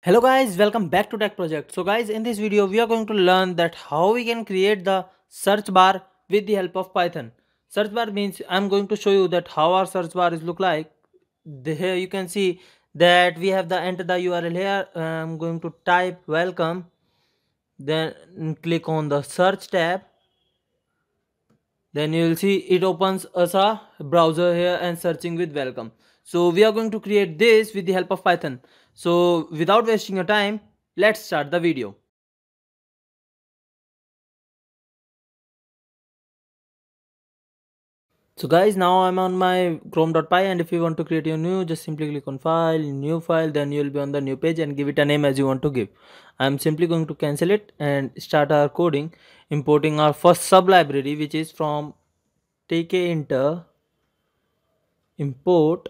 Hello guys, welcome back to Tech Project. So guys, in this video we are going to learn that how we can create the search bar with the help of Python. Search bar means I'm going to show you that how our search bar is look like. Here you can see that we have the enter the URL here. I'm going to type welcome, then click on the search tab. Then you will see it opens as a browser here and searching with welcome. So we are going to create this with the help of Python. So without wasting your time, let's start the video. So guys, now I'm on my chrome.py and if you want to create your new, just simply click on file, new file, then you'll be on the new page and give it a name as you want to give. I'm simply going to cancel it and start our coding, importing our first sub library, which is from tkinter import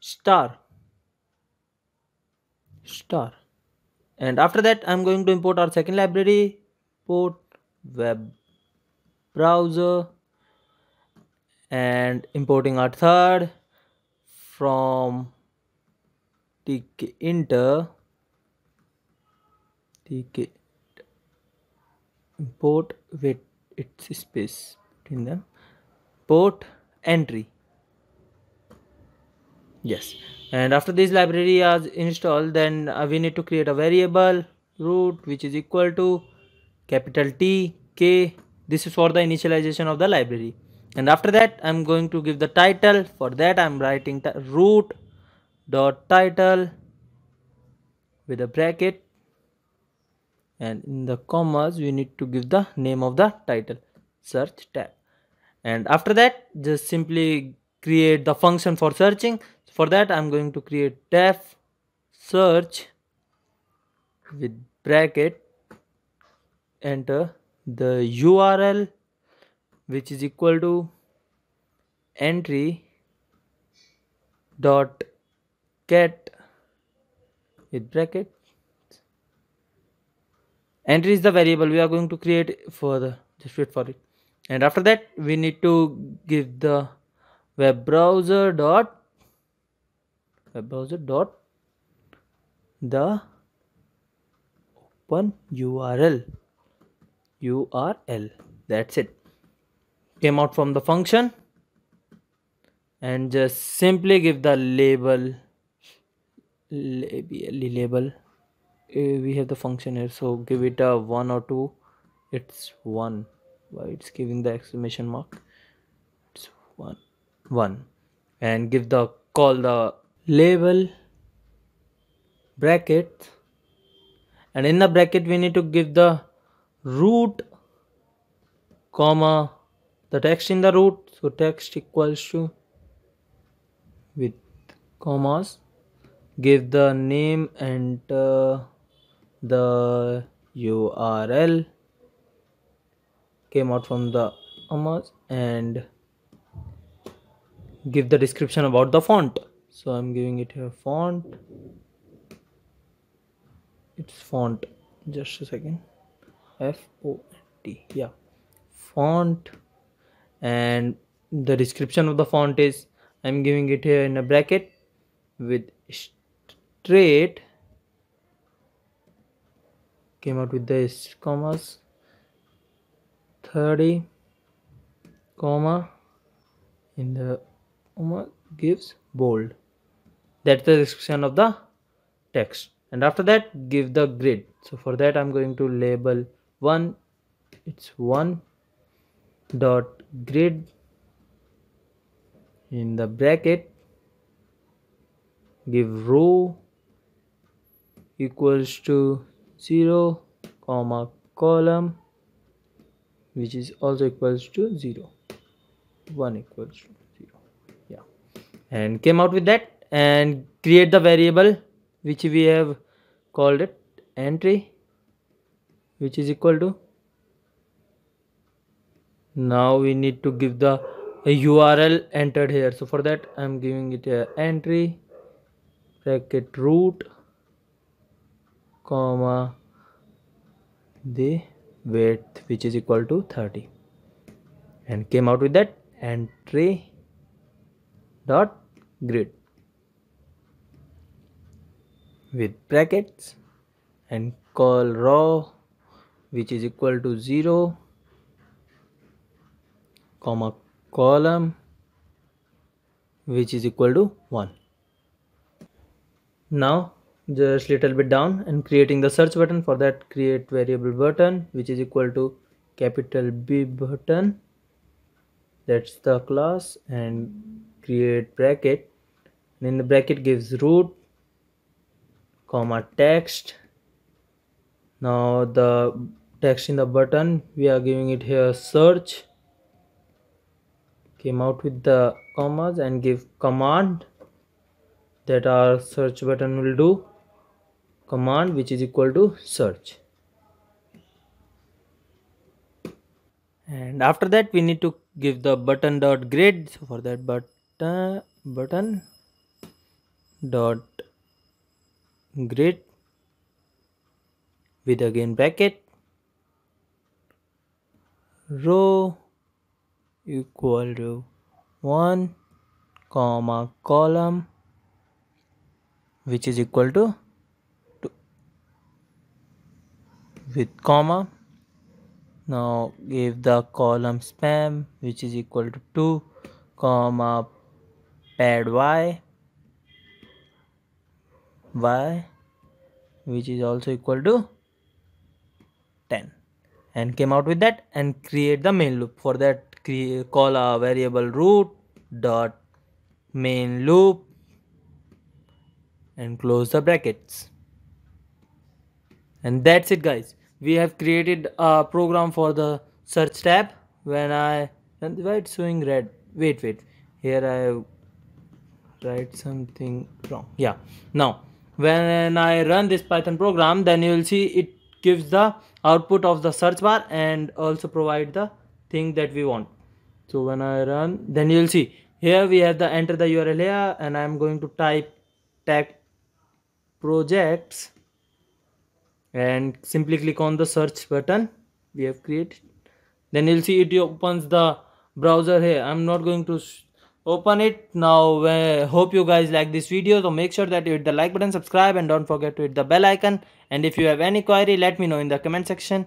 star. Star. And after that i'm going to import our second library import web browser and importing our third from tkinter tk import with its space between them port entry yes. And after this library is installed then uh, we need to create a variable root which is equal to capital T K. This is for the initialization of the library. And after that I'm going to give the title. For that I'm writing root dot title with a bracket. And in the commas we need to give the name of the title. Search tab. And after that just simply create the function for searching. For that i'm going to create def search with bracket enter the url which is equal to entry dot get with bracket. Entry is the variable we are going to create further. Just wait for it. And after that we need to give the web browser dot web browser dot the open url url that's it. Came out from the function. And just simply give the label label label. Uh, we have the function here so give it a one or two. It's one. Why it's giving the exclamation mark? It's one one and give the call the label bracket. And in the bracket we need to give the root comma the text in the root. So text equals to with commas give the name and uh, the url came out from the commas and give the description about the font. So i'm giving it here font. It's font. Just a second. F o t. Yeah. Font. And the description of the font is i'm giving it here in a bracket with straight. Came out with this commas. 30 comma in the comma gives bold. That's the description of the text. And after that give the grid. So for that i'm going to label one. It's one dot grid in the bracket. Give row equals to 0 comma column which is also equals to 0 1 equals to 0 yeah and came out with that and create the variable which we have called it entry which is equal to now we need to give the url entered here. So for that i'm giving it a entry bracket root comma the width which is equal to 30 and came out with that entry dot grid with brackets and call row which is equal to 0 comma column which is equal to 1 now just little bit down and creating the search button. For that create variable button which is equal to capital B button. That's the class and create bracket. And in the bracket gives root comma text. Now the text in the button we are giving it here search. Came out with the commas and give command. That our search button will do. Command which is equal to search. And after that we need to give the button dot grid. So for that button dot grid with again bracket row equal to 1 comma column which is equal to 2 with comma. Now give the column span which is equal to 2 comma pad y y which is also equal to 10 and came out with that and create the main loop. For that call a variable root dot main loop and close the brackets. And that's it guys. We have created a program for the search tab. When I why it's showing red? Wait wait. Here I write something wrong. Yeah. Now when I run this python program then you will see it gives the output of the search bar and also provide the thing that we want. So when I run then you'll see here we have the enter the URL here and I'm going to type tech projects and simply click on the search button we have created. Then you'll see it opens the browser here. I'm not going to open it. Now uh, hope you guys like this video. So make sure that you hit the like button subscribe and don't forget to hit the bell icon. And if you have any query let me know in the comment section